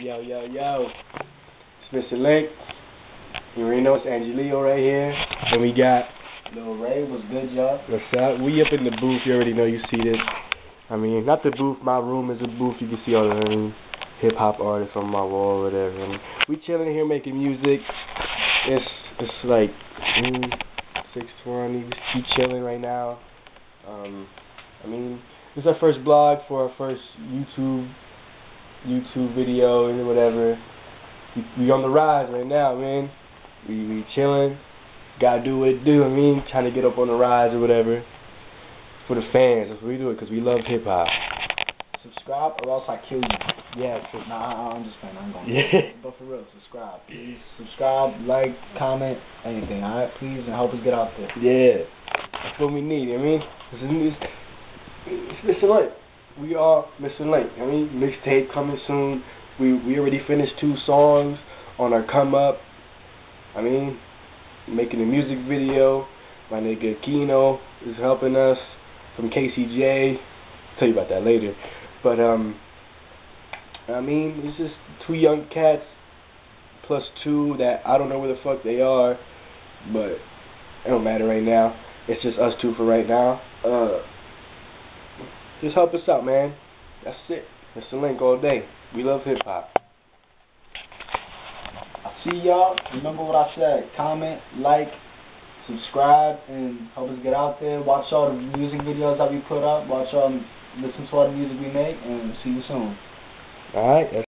Yo, yo, yo. It's Missing Link. You already know it's Angelio right here. And we got Lil Rey, what's good, y'all? what's up? We up in the booth. You already know you see this. I mean, not the booth. My room is a booth. You can see all the hip hop artists on my wall or whatever. Mean, we chilling here making music. It's it's like mm, six twenty. We chilling right now. Um, I mean, this is our first vlog for our first YouTube YouTube video and whatever. We, we on the rise right now, man. We we chilling. Gotta do what it do. I mean, trying to get up on the rise or whatever. For the fans, that's what we do it because we love hip hop. Subscribe or else I kill you. Yeah, Nah, I'm just playing. I'm going. Yeah. But for real, subscribe, please. Subscribe, like, comment, anything. All right, please, and help us get out there. yeah. That's what we need. I mean, this is it's, it's Missing Link. We are Missing Link. I mean, mixtape coming soon. We we already finished two songs on our come up. I mean, making a music video. My nigga Kino is helping us from KCJ. tell you about that later. But um, I mean, it's just two young cats plus two that I don't know where the fuck they are, but it don't matter right now. It's just us two for right now. Uh, just help us out, man. That's it. It's the link all day. We love hip hop. See y'all. Remember what I said. Comment, like, subscribe, and help us get out there. Watch all the music videos that we put up. Watch all, listen to all the music we make, and see you soon. All right. That's